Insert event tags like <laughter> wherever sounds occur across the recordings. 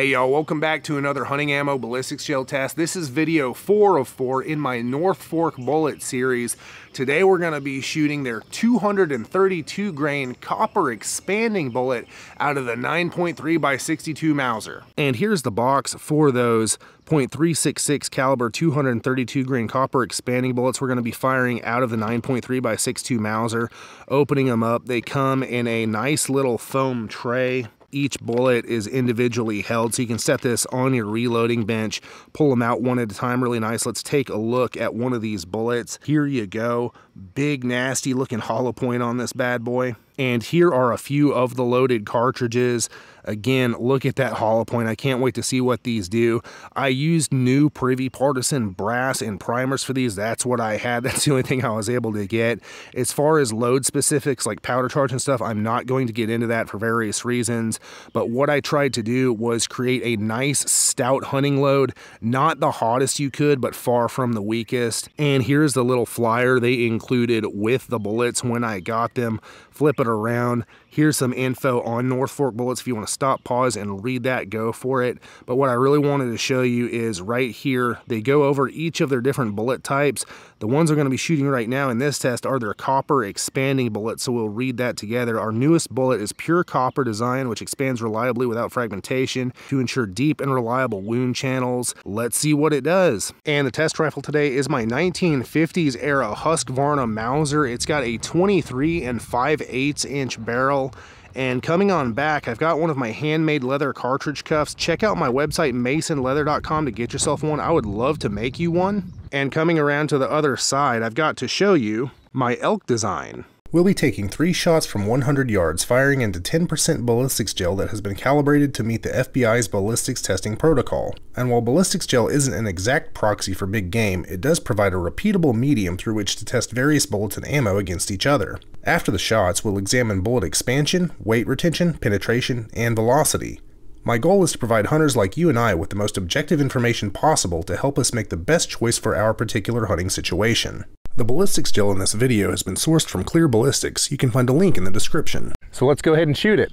Hey y'all, welcome back to another hunting ammo ballistics gel test. This is video four of four in my North Fork Bullet series. Today we're gonna be shooting their 232 grain copper expanding bullet out of the 9.3 by 62 Mauser. And here's the box for those .366 caliber 232 grain copper expanding bullets we're going to be firing out of the 9.3 by 62 Mauser. Opening them up, they come in a nice little foam tray each bullet is individually held. So you can set this on your reloading bench pull them out one at a time really nice. Let's take a look at one of these bullets. Here you go big nasty looking hollow point on this bad boy and here are a few of the loaded cartridges. Again, look at that hollow point. I can't wait to see what these do. I used new Prvi Partizan brass and primers for these. That's what I had. <laughs> That's the only thing I was able to get. As far as load specifics like powder charge and stuff, I'm not going to get into that for various reasons. But what I tried to do was create a nice stout hunting load. Not the hottest you could, but far from the weakest. And here's the little flyer they included with the bullets when I got them. Flip it around. Here's some info on North Fork bullets. If you want to stop, pause, and read that, go for it. But what I really wanted to show you is right here, they go over each of their different bullet types. The ones we're going to be shooting right now in this test are their copper expanding bullets, so we'll read that together. Our newest bullet is pure copper design, which expands reliably without fragmentation to ensure deep and reliable wound channels. Let's see what it does. And the test rifle today is my 1950s era Husqvarna Mauser. It's got a 23 and 5 8 inch barrel and coming on back, I've got one of my handmade leather cartridge cuffs. Check out my website, masonleather.com, to get yourself one. I would love to make you one. And coming around to the other side, I've got to show you my elk design. We'll be taking three shots from 100 yards, firing into 10% ballistics gel that has been calibrated to meet the FBI's ballistics testing protocol. And while ballistics gel isn't an exact proxy for big game, it does provide a repeatable medium through which to test various bullets and ammo against each other. After the shots, we'll examine bullet expansion, weight retention, penetration, and velocity. My goal is to provide hunters like you and I with the most objective information possible to help us make the best choice for our particular hunting situation. The ballistics gel in this video has been sourced from Clear Ballistics. You can find a link in the description. So let's go ahead and shoot it.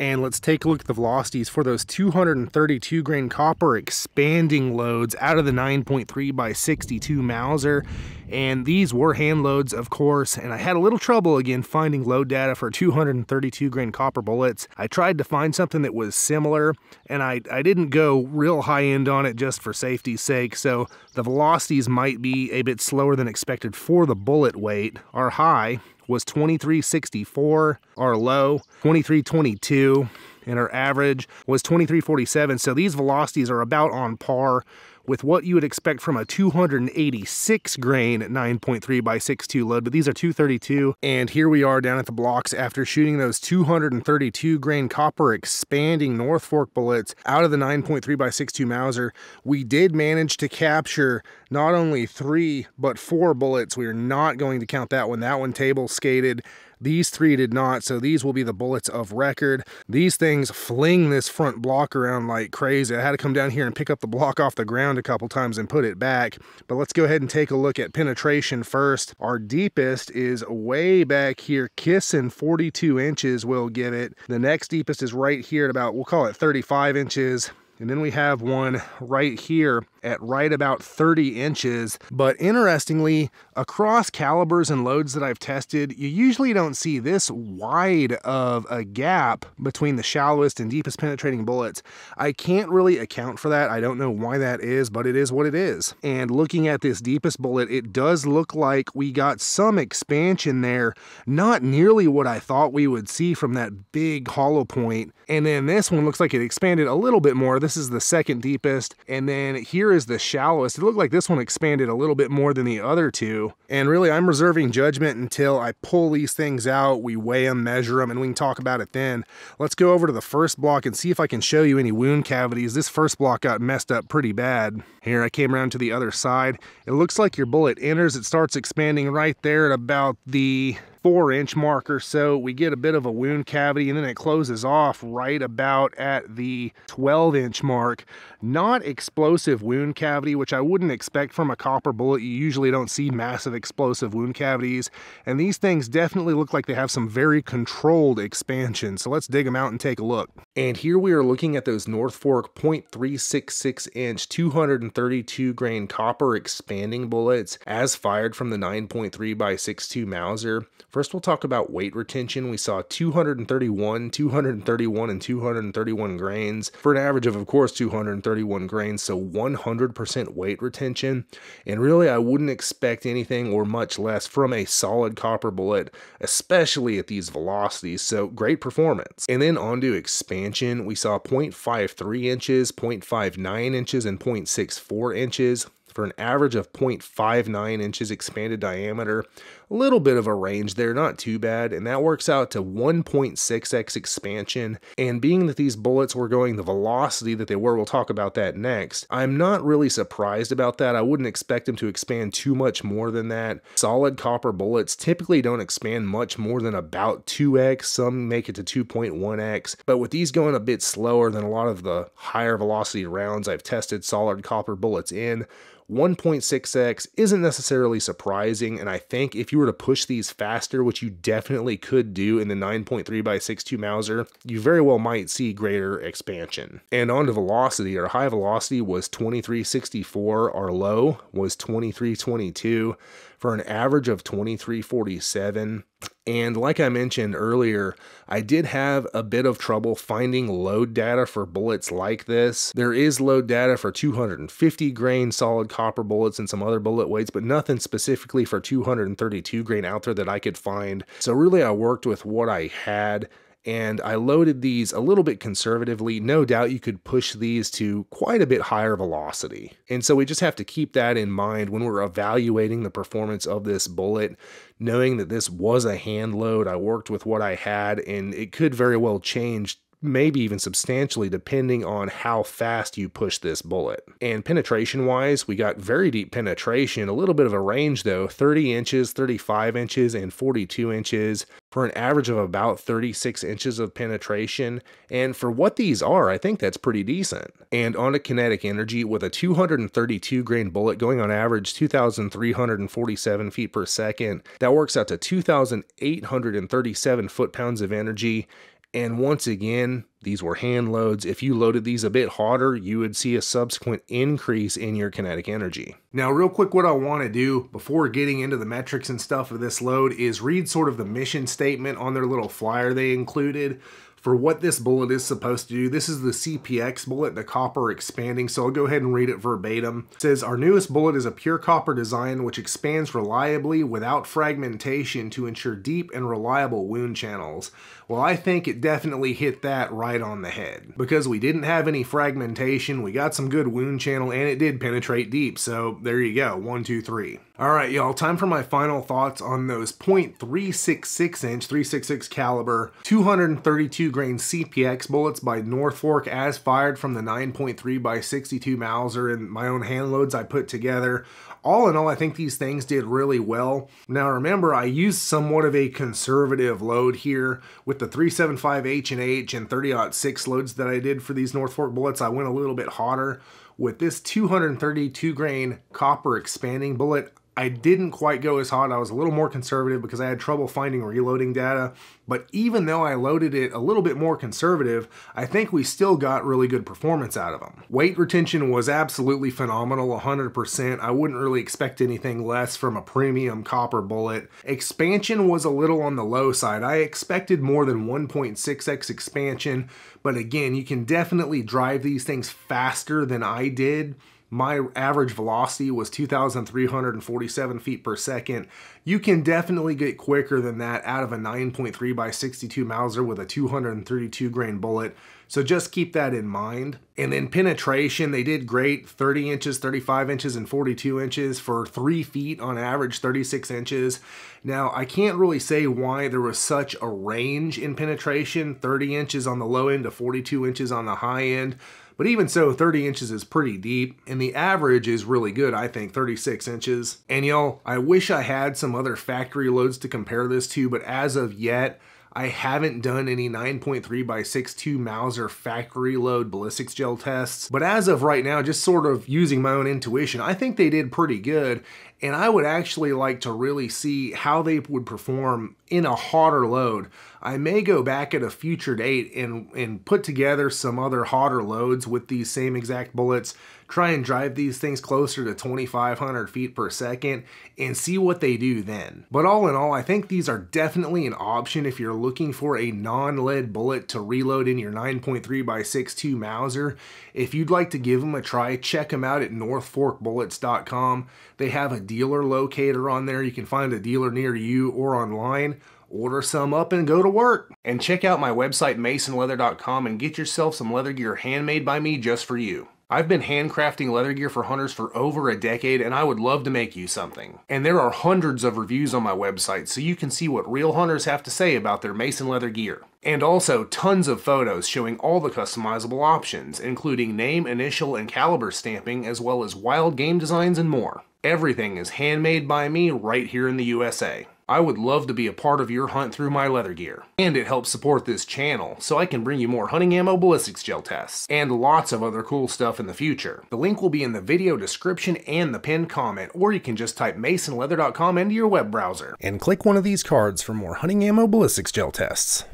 And let's take a look at the velocities for those 232 grain copper expanding loads out of the 9.3 by 62 Mauser. And these were hand loads, of course, and I had a little trouble again finding load data for 232 grain copper bullets. I tried to find something that was similar, and I, I didn't go real high end on it just for safety's sake, so the velocities might be a bit slower than expected for the bullet weight. are high was 2364, our low 2322, and our average was 2347. So these velocities are about on par with what you would expect from a 286 grain 9.3 by 6.2 load, but these are 232. And here we are down at the blocks after shooting those 232 grain copper expanding North Fork bullets out of the 9.3 by 6.2 Mauser. We did manage to capture not only three, but four bullets. We are not going to count that one. That one table skated these three did not, so these will be the bullets of record. These things fling this front block around like crazy. I had to come down here and pick up the block off the ground a couple times and put it back. But let's go ahead and take a look at penetration first. Our deepest is way back here, kissing 42 inches we'll give it. The next deepest is right here at about, we'll call it 35 inches. And then we have one right here at right about 30 inches. But interestingly, across calibers and loads that I've tested, you usually don't see this wide of a gap between the shallowest and deepest penetrating bullets. I can't really account for that. I don't know why that is, but it is what it is. And looking at this deepest bullet, it does look like we got some expansion there. Not nearly what I thought we would see from that big hollow point. And then this one looks like it expanded a little bit more. This is the second deepest. And then here here is the shallowest. It looked like this one expanded a little bit more than the other two. And really, I'm reserving judgment until I pull these things out, we weigh them, measure them, and we can talk about it then. Let's go over to the first block and see if I can show you any wound cavities. This first block got messed up pretty bad. Here, I came around to the other side. It looks like your bullet enters, it starts expanding right there at about the four inch mark or so, we get a bit of a wound cavity and then it closes off right about at the 12 inch mark. Not explosive wound cavity, which I wouldn't expect from a copper bullet. You usually don't see massive explosive wound cavities. And these things definitely look like they have some very controlled expansion. So let's dig them out and take a look. And here we are looking at those North Fork 0.366 inch 232 grain copper expanding bullets as fired from the 9.3 by 6.2 Mauser. First, we'll talk about weight retention. We saw 231, 231, and 231 grains for an average of, of course, 231 grains, so 100% weight retention. And really, I wouldn't expect anything or much less from a solid copper bullet, especially at these velocities. So, great performance. And then on to expansion, we saw 0.53 inches, 0.59 inches, and 0.64 inches for an average of 0.59 inches expanded diameter. A little bit of a range there, not too bad, and that works out to 1.6x expansion. And being that these bullets were going the velocity that they were, we'll talk about that next, I'm not really surprised about that. I wouldn't expect them to expand too much more than that. Solid copper bullets typically don't expand much more than about 2x, some make it to 2.1x, but with these going a bit slower than a lot of the higher velocity rounds I've tested solid copper bullets in, 1.6x isn't necessarily surprising, and I think if you were to push these faster, which you definitely could do in the 9.3 by 6.2 Mauser, you very well might see greater expansion. And on to velocity, our high velocity was 2364, our low was 2322 for an average of 2347. And like I mentioned earlier, I did have a bit of trouble finding load data for bullets like this. There is load data for 250 grain solid copper bullets and some other bullet weights, but nothing specifically for 232 grain out there that I could find. So really I worked with what I had and I loaded these a little bit conservatively. No doubt you could push these to quite a bit higher velocity. And so we just have to keep that in mind when we're evaluating the performance of this bullet, knowing that this was a hand load. I worked with what I had, and it could very well change maybe even substantially depending on how fast you push this bullet. And penetration wise, we got very deep penetration, a little bit of a range though 30 inches, 35 inches, and 42 inches for an average of about 36 inches of penetration. And for what these are, I think that's pretty decent. And on to kinetic energy with a 232 grain bullet going on average 2,347 feet per second, that works out to 2,837 foot pounds of energy and once again, these were hand loads. If you loaded these a bit harder, you would see a subsequent increase in your kinetic energy. Now, real quick, what I want to do before getting into the metrics and stuff of this load is read sort of the mission statement on their little flyer they included for what this bullet is supposed to do. This is the CPX bullet, the copper expanding, so I'll go ahead and read it verbatim. It says, Our newest bullet is a pure copper design which expands reliably without fragmentation to ensure deep and reliable wound channels. Well, I think it definitely hit that right on the head. Because we didn't have any fragmentation, we got some good wound channel, and it did penetrate deep, so there you go, one, two, three. All right, y'all, time for my final thoughts on those .366 inch, 366 caliber, 232 grain CPX bullets by North Fork as fired from the 9.3 by 62 Mauser and my own hand loads I put together all in all, I think these things did really well. Now remember, I used somewhat of a conservative load here with the 375 H&H and 30-06 loads that I did for these North Fork bullets. I went a little bit hotter. With this 232 grain copper expanding bullet, I didn't quite go as hot. I was a little more conservative because I had trouble finding reloading data. But even though I loaded it a little bit more conservative, I think we still got really good performance out of them. Weight retention was absolutely phenomenal, 100%. I wouldn't really expect anything less from a premium copper bullet. Expansion was a little on the low side. I expected more than 1.6x expansion, but again, you can definitely drive these things faster than I did my average velocity was 2,347 feet per second. You can definitely get quicker than that out of a 9.3 by 62 Mauser with a 232 grain bullet. So just keep that in mind. And then penetration, they did great 30 inches, 35 inches, and 42 inches for three feet on average, 36 inches. Now, I can't really say why there was such a range in penetration 30 inches on the low end to 42 inches on the high end But even so, 30 inches is pretty deep, and the average is really good, I think, 36 inches. And y'all, I wish I had some other factory loads to compare this to, but as of yet, I haven't done any 9.3 by 6.2 Mauser factory load ballistics gel tests, but as of right now, just sort of using my own intuition, I think they did pretty good. And I would actually like to really see how they would perform in a hotter load. I may go back at a future date and, and put together some other hotter loads with these same exact bullets, try and drive these things closer to 2,500 feet per second and see what they do then. But all in all, I think these are definitely an option if you're looking for a non-lead bullet to reload in your 9.3x62 Mauser. If you'd like to give them a try, check them out at northforkbullets.com. They have a dealer locator on there. You can find a dealer near you or online order some up and go to work. And check out my website masonleather.com and get yourself some leather gear handmade by me just for you. I've been handcrafting leather gear for hunters for over a decade and I would love to make you something. And there are hundreds of reviews on my website so you can see what real hunters have to say about their mason leather gear. And also tons of photos showing all the customizable options, including name, initial, and caliber stamping, as well as wild game designs and more. Everything is handmade by me right here in the USA. I would love to be a part of your hunt through my leather gear. And it helps support this channel, so I can bring you more hunting ammo ballistics gel tests, and lots of other cool stuff in the future. The link will be in the video description and the pinned comment, or you can just type masonleather.com into your web browser. And click one of these cards for more hunting ammo ballistics gel tests.